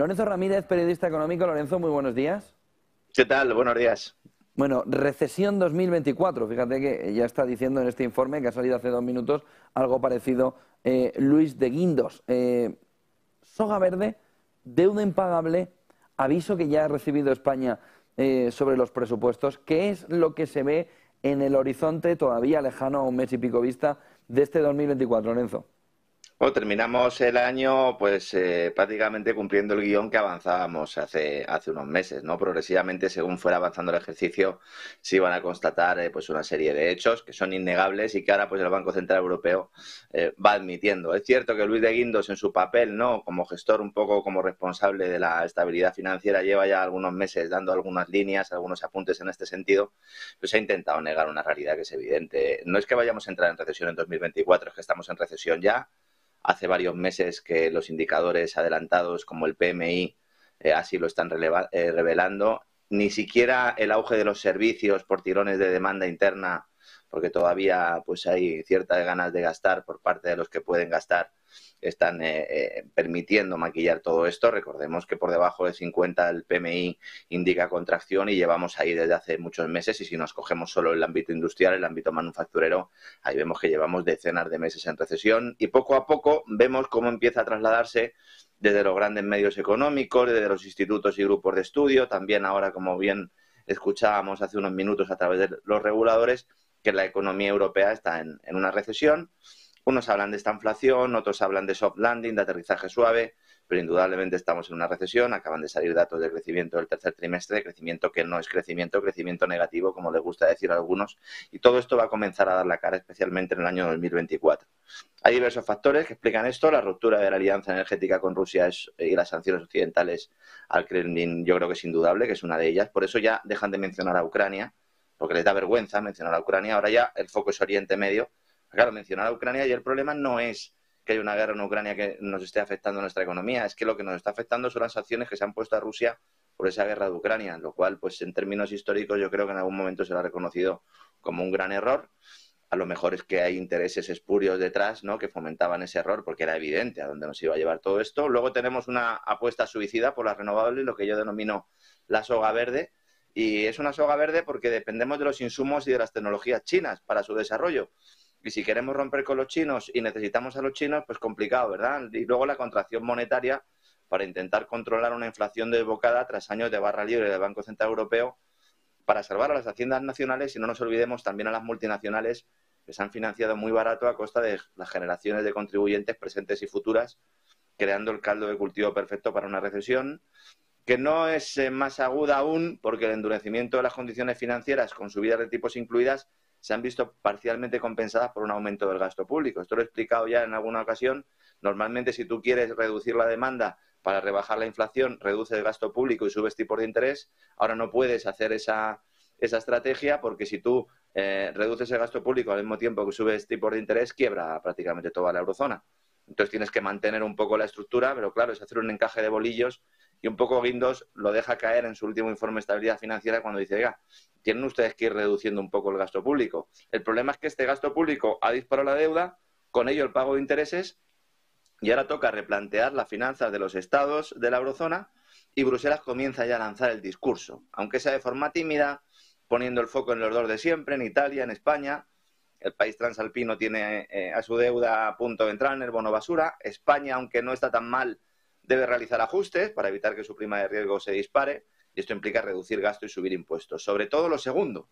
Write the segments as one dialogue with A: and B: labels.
A: Lorenzo Ramírez, periodista económico. Lorenzo, muy buenos días.
B: ¿Qué tal? Buenos días.
A: Bueno, recesión 2024. Fíjate que ya está diciendo en este informe que ha salido hace dos minutos algo parecido eh, Luis de Guindos. Eh, soga verde, deuda impagable, aviso que ya ha recibido España eh, sobre los presupuestos. ¿Qué es lo que se ve en el horizonte todavía lejano a un mes y pico vista de este 2024, Lorenzo?
B: Bueno, terminamos el año pues eh, prácticamente cumpliendo el guion que avanzábamos hace, hace unos meses, ¿no? Progresivamente, según fuera avanzando el ejercicio, se iban a constatar eh, pues una serie de hechos que son innegables y que ahora pues el Banco Central Europeo eh, va admitiendo. Es cierto que Luis de Guindos en su papel, ¿no? Como gestor un poco como responsable de la estabilidad financiera lleva ya algunos meses dando algunas líneas, algunos apuntes en este sentido, pues ha intentado negar una realidad que es evidente. No es que vayamos a entrar en recesión en 2024, es que estamos en recesión ya hace varios meses que los indicadores adelantados como el PMI eh, así lo están eh, revelando. Ni siquiera el auge de los servicios por tirones de demanda interna, porque todavía pues hay ciertas ganas de gastar por parte de los que pueden gastar, están eh, eh, permitiendo maquillar todo esto. Recordemos que por debajo de 50 el PMI indica contracción y llevamos ahí desde hace muchos meses y si nos cogemos solo el ámbito industrial, el ámbito manufacturero, ahí vemos que llevamos decenas de meses en recesión y poco a poco vemos cómo empieza a trasladarse desde los grandes medios económicos, desde los institutos y grupos de estudio, también ahora, como bien escuchábamos hace unos minutos a través de los reguladores, que la economía europea está en una recesión unos hablan de esta inflación, otros hablan de soft landing, de aterrizaje suave, pero indudablemente estamos en una recesión. Acaban de salir datos de crecimiento del tercer trimestre, crecimiento que no es crecimiento, crecimiento negativo, como les gusta decir a algunos. Y todo esto va a comenzar a dar la cara, especialmente en el año 2024. Hay diversos factores que explican esto. La ruptura de la alianza energética con Rusia y las sanciones occidentales al Kremlin, yo creo que es indudable, que es una de ellas. Por eso ya dejan de mencionar a Ucrania, porque les da vergüenza mencionar a Ucrania. Ahora ya el foco es Oriente Medio Claro, mencionar a Ucrania y el problema no es que haya una guerra en Ucrania que nos esté afectando nuestra economía, es que lo que nos está afectando son las acciones que se han puesto a Rusia por esa guerra de Ucrania, lo cual, pues en términos históricos, yo creo que en algún momento se lo ha reconocido como un gran error. A lo mejor es que hay intereses espurios detrás, ¿no? Que fomentaban ese error, porque era evidente a dónde nos iba a llevar todo esto. Luego tenemos una apuesta suicida por las renovables, lo que yo denomino la soga verde, y es una soga verde porque dependemos de los insumos y de las tecnologías chinas para su desarrollo. Y si queremos romper con los chinos y necesitamos a los chinos, pues complicado, ¿verdad? Y luego la contracción monetaria para intentar controlar una inflación desbocada tras años de barra libre del Banco Central Europeo para salvar a las haciendas nacionales y no nos olvidemos también a las multinacionales que se han financiado muy barato a costa de las generaciones de contribuyentes presentes y futuras, creando el caldo de cultivo perfecto para una recesión que no es eh, más aguda aún porque el endurecimiento de las condiciones financieras con subidas de tipos incluidas se han visto parcialmente compensadas por un aumento del gasto público. Esto lo he explicado ya en alguna ocasión. Normalmente, si tú quieres reducir la demanda para rebajar la inflación, reduce el gasto público y subes tipos de interés. Ahora no puedes hacer esa, estrategia porque si tú eh, reduces el gasto público al mismo tiempo que subes tipos de interés, quiebra prácticamente toda la eurozona. Entonces tienes que mantener un poco la estructura, pero claro, es hacer un encaje de bolillos y un poco Guindos lo deja caer en su último informe de estabilidad financiera cuando dice, oiga, tienen ustedes que ir reduciendo un poco el gasto público. El problema es que este gasto público ha disparado la deuda, con ello el pago de intereses, y ahora toca replantear las finanzas de los estados de la eurozona y Bruselas comienza ya a lanzar el discurso, aunque sea de forma tímida, poniendo el foco en los dos de siempre, en Italia, en España. El país transalpino tiene eh, a su deuda a punto de entrar en el bono basura. España, aunque no está tan mal, debe realizar ajustes para evitar que su prima de riesgo se dispare y esto implica reducir gasto y subir impuestos. Sobre todo lo segundo,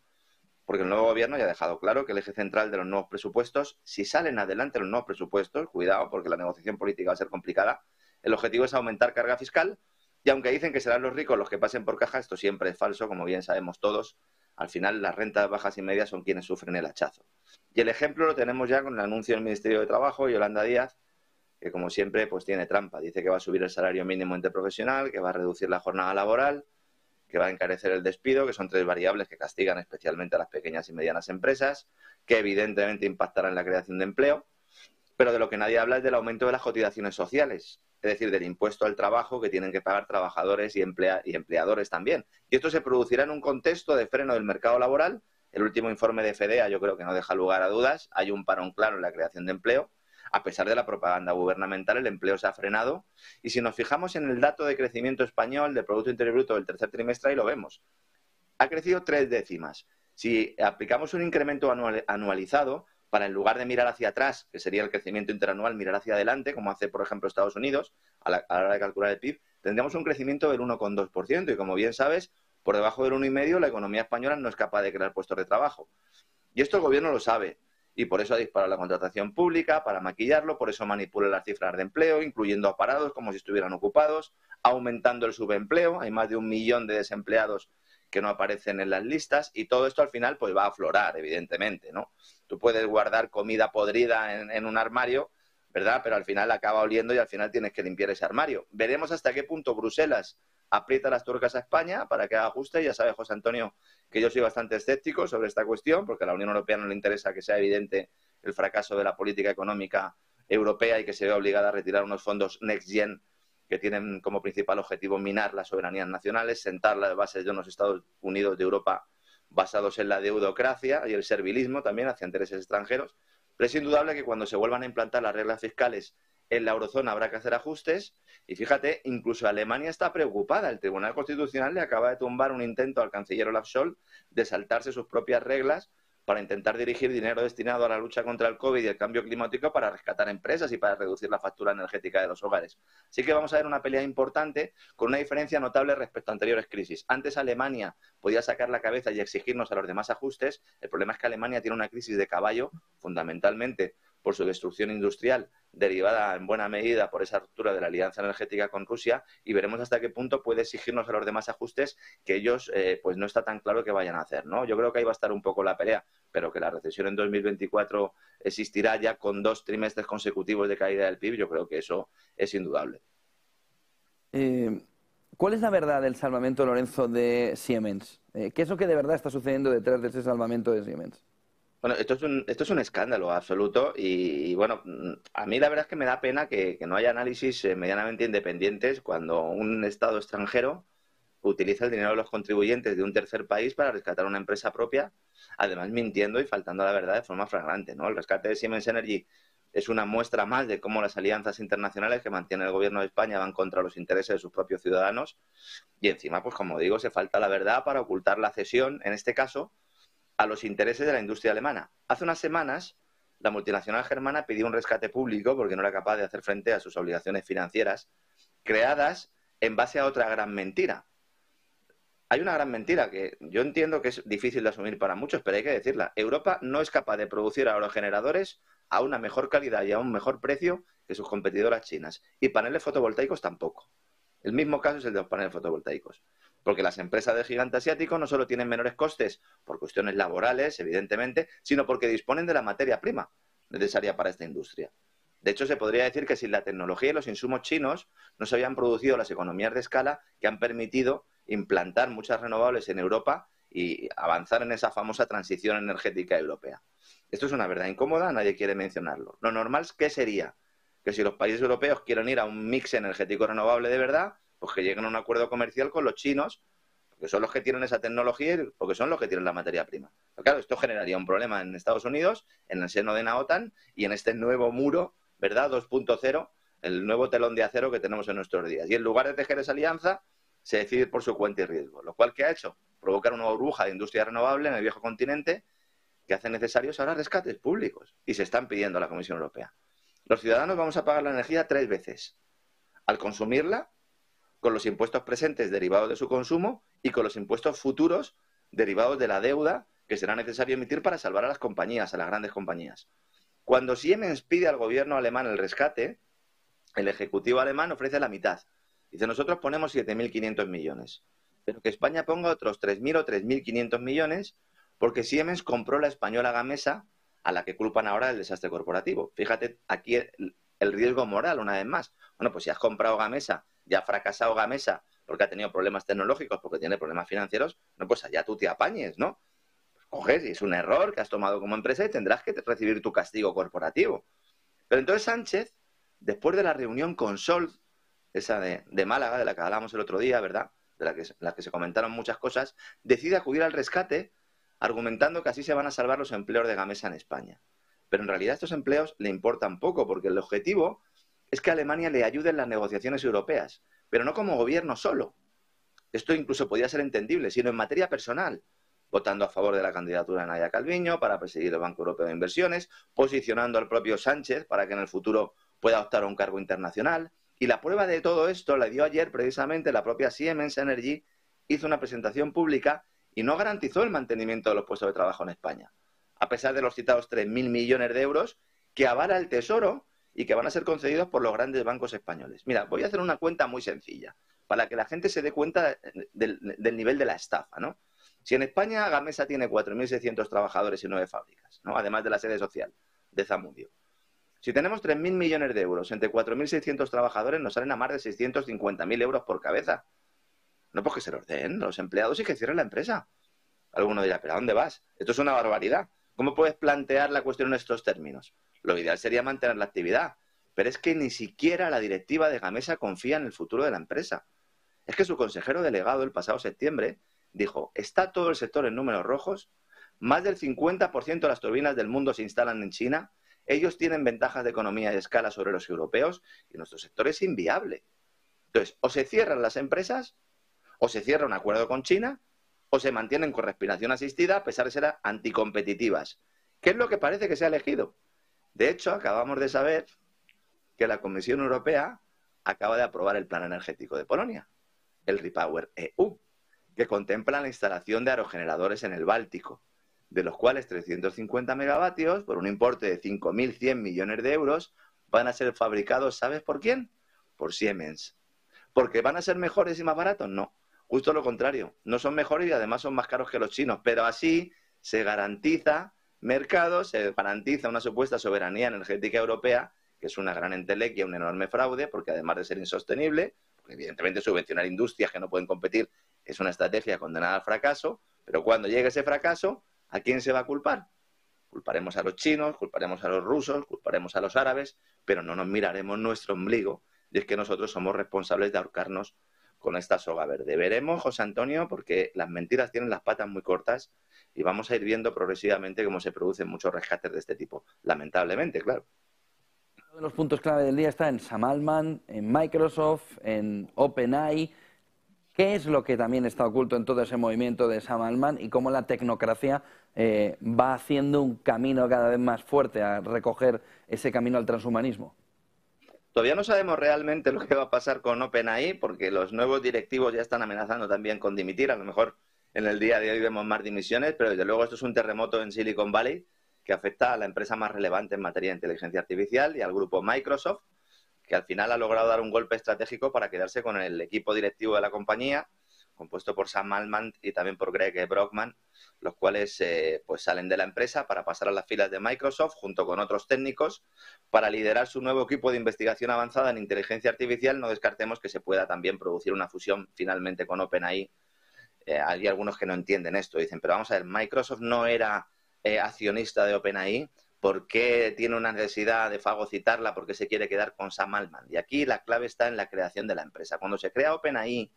B: porque el nuevo gobierno ya ha dejado claro que el eje central de los nuevos presupuestos, si salen adelante los nuevos presupuestos, cuidado porque la negociación política va a ser complicada, el objetivo es aumentar carga fiscal y aunque dicen que serán los ricos los que pasen por caja, esto siempre es falso, como bien sabemos todos. Al final, las rentas bajas y medias son quienes sufren el hachazo. Y el ejemplo lo tenemos ya con el anuncio del Ministerio de Trabajo, Yolanda Díaz, que como siempre pues tiene trampa. Dice que va a subir el salario mínimo interprofesional, que va a reducir la jornada laboral, que va a encarecer el despido, que son tres variables que castigan especialmente a las pequeñas y medianas empresas, que evidentemente impactarán en la creación de empleo, pero de lo que nadie habla es del aumento de las cotizaciones sociales, es decir, del impuesto al trabajo que tienen que pagar trabajadores y, y empleadores también. Y esto se producirá en un contexto de freno del mercado laboral. El último informe de FEDEA yo creo que no deja lugar a dudas. Hay un parón claro en la creación de empleo a pesar de la propaganda gubernamental, el empleo se ha frenado. Y si nos fijamos en el dato de crecimiento español del Producto Interior Bruto del tercer trimestre, ahí lo vemos. Ha crecido tres décimas. Si aplicamos un incremento anualizado, para en lugar de mirar hacia atrás, que sería el crecimiento interanual, mirar hacia adelante, como hace, por ejemplo, Estados Unidos, a la, hora de calcular el PIB, tendríamos un crecimiento del 1,2%. Y como bien sabes, por debajo del 1,5% la economía española no es capaz de crear puestos de trabajo. Y esto el gobierno lo sabe. Y por eso ha disparado la contratación pública, para maquillarlo, por eso manipula las cifras de empleo, incluyendo a parados como si estuvieran ocupados, aumentando el subempleo. Hay más de un millón de desempleados que no aparecen en las listas y todo esto al final pues va a aflorar, evidentemente, ¿no? Tú puedes guardar comida podrida en, un armario, ¿verdad? Pero al final acaba oliendo y al final tienes que limpiar ese armario. Veremos hasta qué punto Bruselas aprieta las tuercas a España para que haga ajuste. Ya sabe José Antonio que yo soy bastante escéptico sobre esta cuestión, porque a la Unión Europea no le interesa que sea evidente el fracaso de la política económica europea y que se vea obligada a retirar unos fondos Next Gen que tienen como principal objetivo minar las soberanías nacionales, sentar las bases de unos Estados Unidos de Europa basados en la deudocracia y el servilismo también hacia intereses extranjeros. Pero es indudable que cuando se vuelvan a implantar las reglas fiscales en la eurozona habrá que hacer ajustes. Y fíjate, incluso Alemania está preocupada. El Tribunal Constitucional le acaba de tumbar un intento al canciller Olaf Scholz de saltarse sus propias reglas para intentar dirigir dinero destinado a la lucha contra el COVID y el cambio climático para rescatar empresas y para reducir la factura energética de los hogares. Así que vamos a ver una pelea importante con una diferencia notable respecto a anteriores crisis. Antes Alemania podía sacar la cabeza y exigirnos a los demás ajustes. El problema es que Alemania tiene una crisis de caballo, fundamentalmente por su destrucción industrial, derivada en buena medida por esa ruptura de la alianza energética con Rusia, y veremos hasta qué punto puede exigirnos a los demás ajustes que ellos, eh, pues no está tan claro que vayan a hacer, ¿no? Yo creo que ahí va a estar un poco la pelea, pero que la recesión en 2024 existirá ya con dos trimestres consecutivos de caída del PIB, yo creo que eso es indudable.
A: Eh, ¿Cuál es la verdad del salvamento, Lorenzo, de Siemens? Eh, ¿Qué es lo que de verdad está sucediendo detrás de ese salvamento de Siemens?
B: Bueno, esto es un, esto es un escándalo absoluto y, bueno, a mí la verdad es que me da pena que, no haya análisis eh, medianamente independientes cuando un Estado extranjero utiliza el dinero de los contribuyentes de un tercer país para rescatar una empresa propia, además mintiendo y faltando a la verdad de forma flagrante. ¿no? El rescate de Siemens Energy es una muestra más de cómo las alianzas internacionales que mantiene el gobierno de España van contra los intereses de sus propios ciudadanos y encima, pues como digo, se falta la verdad para ocultar la cesión, en este caso, a los intereses de la industria alemana. Hace unas semanas, la multinacional germana pidió un rescate público porque no era capaz de hacer frente a sus obligaciones financieras, creadas en base a otra gran mentira. Hay una gran mentira que yo entiendo que es difícil de asumir para muchos, pero hay que decirla. Europa no es capaz de producir aerogeneradores a una mejor calidad y a un mejor precio que sus competidoras chinas. Y paneles fotovoltaicos tampoco. El mismo caso es el de los paneles fotovoltaicos. Porque las empresas del gigante asiático no solo tienen menores costes por cuestiones laborales, evidentemente, sino porque disponen de la materia prima necesaria para esta industria. De hecho, se podría decir que sin la tecnología y los insumos chinos no se habían producido las economías de escala que han permitido implantar muchas renovables en Europa y avanzar en esa famosa transición energética europea. Esto es una verdad incómoda, nadie quiere mencionarlo. Lo normal, ¿qué sería? Que si los países europeos quieren ir a un mix energético renovable de verdad, pues que lleguen a un acuerdo comercial con los chinos, porque son los que tienen esa tecnología y porque son los que tienen la materia prima. Claro, esto generaría un problema en Estados Unidos, en el seno de la OTAN y en este nuevo muro, ¿verdad? 2.0, el nuevo telón de acero que tenemos en nuestros días. Y en lugar de tejer esa alianza, se decide por su cuenta y riesgo. Lo cual, ¿qué ha hecho? Provocar una burbuja de industria renovable en el viejo continente que hace necesarios ahora rescates públicos. Y se están pidiendo a la Comisión Europea. Los ciudadanos vamos a pagar la energía tres veces. Al consumirla, con los impuestos presentes derivados de su consumo y con los impuestos futuros derivados de la deuda que será necesario emitir para salvar a las compañías, a las grandes compañías. Cuando Siemens pide al gobierno alemán el rescate, el Ejecutivo alemán ofrece la mitad. Dice, nosotros ponemos 7.500 millones, pero que España ponga otros 3.000 o 3.500 millones porque Siemens compró la española Gamesa a la que culpan ahora el desastre corporativo. Fíjate aquí el, riesgo moral, una vez más. Bueno, pues si has comprado Gamesa ya ha fracasado Gamesa porque ha tenido problemas tecnológicos, porque tiene problemas financieros, no, pues allá tú te apañes, ¿no? Pues coges y es un error que has tomado como empresa y tendrás que recibir tu castigo corporativo. Pero entonces Sánchez, después de la reunión con Sol, esa de, Málaga, de la que hablamos el otro día, ¿verdad? De la que, la que se comentaron muchas cosas, decide acudir al rescate argumentando que así se van a salvar los empleos de Gamesa en España. pero en realidad estos empleos le importan poco, porque el objetivo es que Alemania le ayude en las negociaciones europeas, pero no como gobierno solo. Esto incluso podría ser entendible, sino en materia personal, votando a favor de la candidatura de Nadia Calviño para presidir el Banco Europeo de Inversiones, posicionando al propio Sánchez para que en el futuro pueda optar a un cargo internacional. Y la prueba de todo esto la dio ayer precisamente la propia Siemens Energy, hizo una presentación pública y no garantizó el mantenimiento de los puestos de trabajo en España, a pesar de los citados 3.000 millones de euros que avala el Tesoro y que van a ser concedidos por los grandes bancos españoles. Mira, voy a hacer una cuenta muy sencilla para que la gente se dé cuenta del, nivel de la estafa, ¿no? Si en España Gamesa tiene 4.600 trabajadores y nueve fábricas, ¿no? además de la sede social de Zamudio, si tenemos 3.000 millones de euros entre 4.600 trabajadores, nos salen a más de 650.000 euros por cabeza. No porque se lo ordenen los empleados y que cierren la empresa. Alguno dirá, ¿pero a dónde vas? Esto es una barbaridad. ¿Cómo puedes plantear la cuestión en estos términos? Lo ideal sería mantener la actividad, pero es que ni siquiera la directiva de Gamesa confía en el futuro de la empresa. Es que su consejero delegado el pasado septiembre dijo, está todo el sector en números rojos, más del 50% de las turbinas del mundo se instalan en China, ellos tienen ventajas de economía y escala sobre los europeos y nuestro sector es inviable. Entonces, o se cierran las empresas, o se cierra un acuerdo con China, o se mantienen con respiración asistida a pesar de ser anticompetitivas. ¿Qué es lo que parece que se ha elegido? De hecho, acabamos de saber que la Comisión Europea acaba de aprobar el plan energético de Polonia, el Repower EU, que contempla la instalación de aerogeneradores en el Báltico, de los cuales 350 megavatios, por un importe de 5.100 millones de euros, van a ser fabricados, ¿sabes por quién? Por Siemens. ¿Porque van a ser mejores y más baratos? No. Justo lo contrario. No son mejores y además son más caros que los chinos. Pero así se garantiza mercado, se garantiza una supuesta soberanía energética europea, que es una gran entelequia, un enorme fraude, porque además de ser insostenible, evidentemente subvencionar industrias que no pueden competir es una estrategia condenada al fracaso, pero cuando llegue ese fracaso, ¿a quién se va a culpar? Culparemos a los chinos, culparemos a los rusos, culparemos a los árabes, pero no nos miraremos nuestro ombligo, y es que nosotros somos responsables de ahorcarnos con esta soga verde. Veremos, José Antonio, porque las mentiras tienen las patas muy cortas y vamos a ir viendo progresivamente cómo se producen muchos rescates de este tipo, lamentablemente, claro.
A: Uno de los puntos clave del día está en Sam Altman, en Microsoft, en OpenAI. ¿Qué es lo que también está oculto en todo ese movimiento de Sam Altman y cómo la tecnocracia eh, va haciendo un camino cada vez más fuerte a recoger ese camino al transhumanismo?
B: Todavía no sabemos realmente lo que va a pasar con OpenAI porque los nuevos directivos ya están amenazando también con dimitir. A lo mejor en el día de hoy vemos más dimisiones, pero desde luego esto es un terremoto en Silicon Valley que afecta a la empresa más relevante en materia de inteligencia artificial y al grupo Microsoft, que al final ha logrado dar un golpe estratégico para quedarse con el equipo directivo de la compañía, compuesto por Sam Altman y también por Greg Brockman, los cuales eh, pues salen de la empresa para pasar a las filas de Microsoft junto con otros técnicos para liderar su nuevo equipo de investigación avanzada en inteligencia artificial. No descartemos que se pueda también producir una fusión finalmente con OpenAI. Eh, hay algunos que no entienden esto, dicen, pero vamos a ver, Microsoft no era eh, accionista de OpenAI, ¿por qué tiene una necesidad de fagocitarla? ¿Por qué se quiere quedar con Sam Altman? Y aquí la clave está en la creación de la empresa. Cuando se crea OpenAI,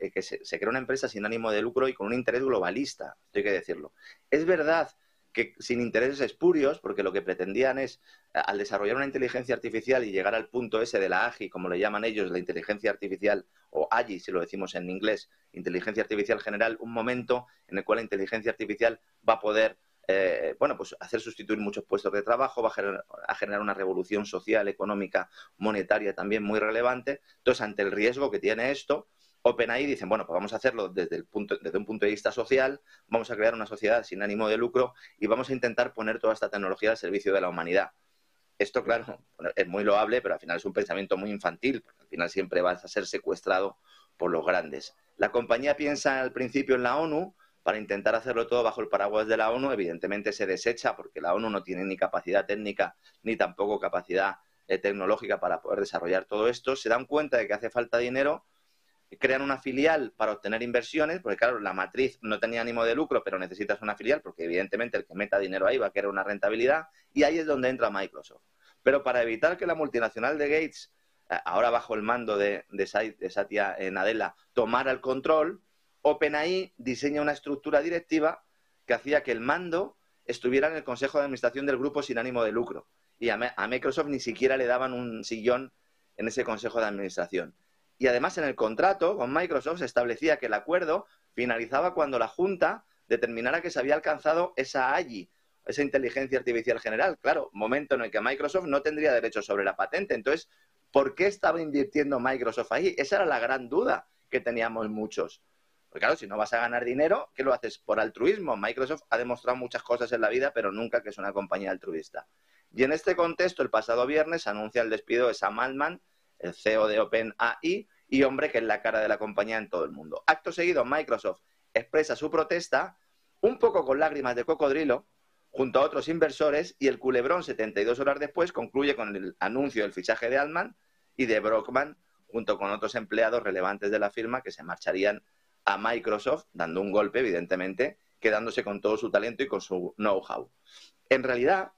B: eh, que se, crea una empresa sin ánimo de lucro y con un interés globalista, hay que decirlo. Es verdad que sin intereses espurios, porque lo que pretendían es, al desarrollar una inteligencia artificial y llegar al punto ese de la AGI, como le llaman ellos, la inteligencia artificial, o AGI, si lo decimos en inglés, inteligencia artificial general, un momento en el cual la inteligencia artificial va a poder eh, bueno, pues hacer sustituir muchos puestos de trabajo, va a generar, una revolución social, económica, monetaria también muy relevante. Entonces, ante el riesgo que tiene esto, OpenAI dicen, bueno, pues vamos a hacerlo desde, el punto, desde un punto de vista social, vamos a crear una sociedad sin ánimo de lucro y vamos a intentar poner toda esta tecnología al servicio de la humanidad. Esto, claro, es muy loable, pero al final es un pensamiento muy infantil, porque al final siempre vas a ser secuestrado por los grandes. La compañía piensa al principio en la ONU, para intentar hacerlo todo bajo el paraguas de la ONU, evidentemente se desecha porque la ONU no tiene ni capacidad técnica ni tampoco capacidad eh, tecnológica para poder desarrollar todo esto. Se dan cuenta de que hace falta dinero, crean una filial para obtener inversiones, porque claro, la matriz no tenía ánimo de lucro, pero necesitas una filial porque evidentemente el que meta dinero ahí va a querer una rentabilidad y ahí es donde entra Microsoft. Pero para evitar que la multinacional de Gates, eh, ahora bajo el mando de, de Satya Nadella, tomara el control, OpenAI diseña una estructura directiva que hacía que el mando estuviera en el Consejo de Administración del grupo sin ánimo de lucro. Y a, Microsoft ni siquiera le daban un sillón en ese Consejo de Administración. Y además en el contrato con Microsoft se establecía que el acuerdo finalizaba cuando la Junta determinara que se había alcanzado esa AGI, esa inteligencia artificial general. Claro, momento en el que Microsoft no tendría derecho sobre la patente. Entonces, ¿por qué estaba invirtiendo Microsoft ahí? Esa era la gran duda que teníamos muchos. Porque claro, si no vas a ganar dinero, ¿qué lo haces? Por altruismo. Microsoft ha demostrado muchas cosas en la vida, pero nunca que es una compañía altruista. Y en este contexto, el pasado viernes anuncia el despido de Sam Altman, el CEO de OpenAI, y hombre que es la cara de la compañía en todo el mundo. Acto seguido, Microsoft expresa su protesta, un poco con lágrimas de cocodrilo, junto a otros inversores, y el culebrón 72 horas después concluye con el anuncio del fichaje de Altman y de Brockman, junto con otros empleados relevantes de la firma que se marcharían a Microsoft, dando un golpe, evidentemente, quedándose con todo su talento y con su know-how. En realidad,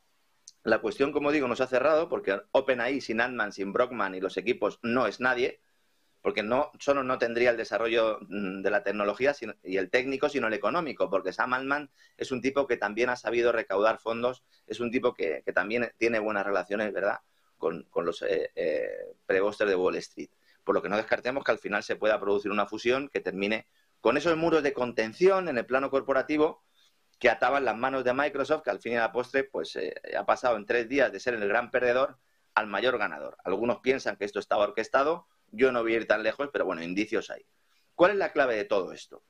B: la cuestión, como digo, nos ha cerrado porque OpenAI sin Antman, sin Brockman y los equipos no es nadie, porque no solo no tendría el desarrollo mm, de la tecnología y el técnico, sino el económico, porque Sam Altman es un tipo que también ha sabido recaudar fondos, es un tipo que, también tiene buenas relaciones, ¿verdad?, con, los eh, eh de Wall Street. Por lo que no descartemos que al final se pueda producir una fusión que termine con esos muros de contención en el plano corporativo que ataban las manos de Microsoft, que al fin y al postre pues, eh, ha pasado en tres días de ser el gran perdedor al mayor ganador. Algunos piensan que esto estaba orquestado, yo no voy a ir tan lejos, pero bueno, indicios hay. ¿Cuál es la clave de todo esto?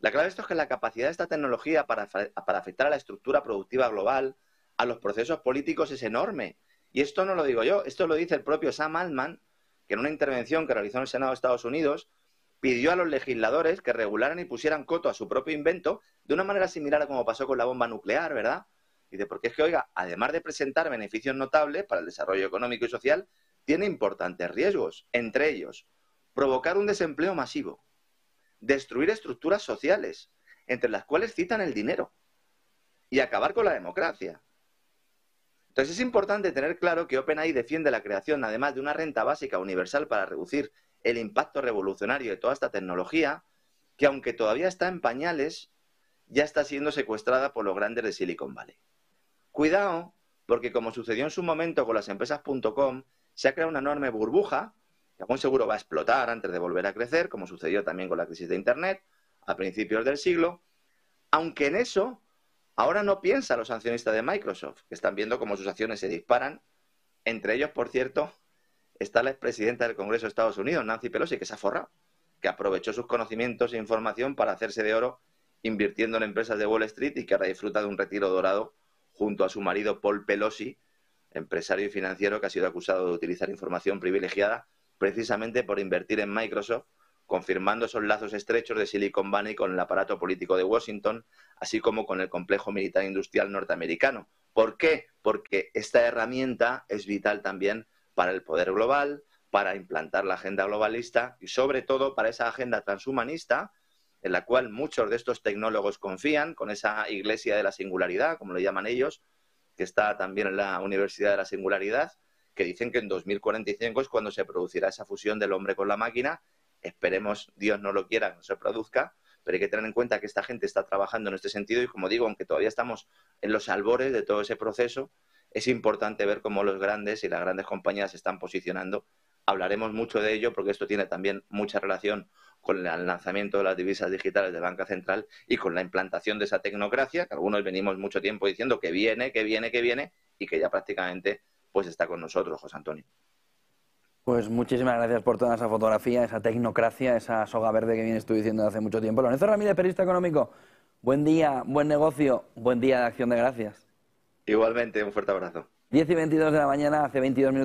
B: La clave de esto es que la capacidad de esta tecnología para, para afectar a la estructura productiva global, a los procesos políticos, es enorme. Y esto no lo digo yo, esto lo dice el propio Sam Altman, que en una intervención que realizó en el Senado de Estados Unidos pidió a los legisladores que regularan y pusieran coto a su propio invento de una manera similar a como pasó con la bomba nuclear, ¿verdad? Y de porque es que, oiga, además de presentar beneficios notables para el desarrollo económico y social, tiene importantes riesgos, entre ellos, provocar un desempleo masivo, destruir estructuras sociales, entre las cuales citan el dinero, y acabar con la democracia. Entonces es importante tener claro que OpenAI defiende la creación, además de una renta básica universal para reducir el impacto revolucionario de toda esta tecnología, que aunque todavía está en pañales, ya está siendo secuestrada por los grandes de Silicon Valley. Cuidado, porque como sucedió en su momento con las empresas.com, se ha creado una enorme burbuja, que aún seguro va a explotar antes de volver a crecer, como sucedió también con la crisis de Internet a principios del siglo, aunque en eso ahora no piensan los accionistas de Microsoft, que están viendo cómo sus acciones se disparan, entre ellos, por cierto, está la expresidenta del Congreso de Estados Unidos, Nancy Pelosi, que se ha forrado, que aprovechó sus conocimientos e información para hacerse de oro invirtiendo en empresas de Wall Street y que ahora disfruta de un retiro dorado junto a su marido Paul Pelosi, empresario y financiero que ha sido acusado de utilizar información privilegiada precisamente por invertir en Microsoft, confirmando esos lazos estrechos de Silicon Valley con el aparato político de Washington, así como con el complejo militar industrial norteamericano. ¿Por qué? Porque esta herramienta es vital también para el poder global, para implantar la agenda globalista y sobre todo para esa agenda transhumanista en la cual muchos de estos tecnólogos confían, con esa iglesia de la singularidad, como le llaman ellos, que está también en la Universidad de la Singularidad, que dicen que en 2045 es cuando se producirá esa fusión del hombre con la máquina. Esperemos, Dios no lo quiera, que no se produzca, pero hay que tener en cuenta que esta gente está trabajando en este sentido y, como digo, aunque todavía estamos en los albores de todo ese proceso, es importante ver cómo los grandes y las grandes compañías se están posicionando. Hablaremos mucho de ello porque esto tiene también mucha relación con el lanzamiento de las divisas digitales de Banca Central y con la implantación de esa tecnocracia, que algunos venimos mucho tiempo diciendo que viene, que viene, que viene, y que ya prácticamente pues está con nosotros, José Antonio.
A: Pues muchísimas gracias por toda esa fotografía, esa tecnocracia, esa soga verde que vienes tú diciendo hace mucho tiempo. Lorenzo Ramírez, periodista económico, buen día, buen negocio, buen día de acción de gracias.
B: Igualmente, un fuerte abrazo.
A: 10 y 22 de la mañana, hace 22 minutos.